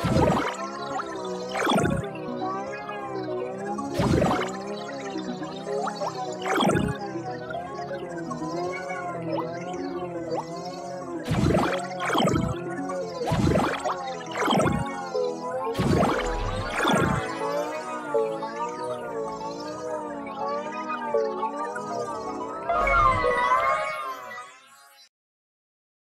Oh!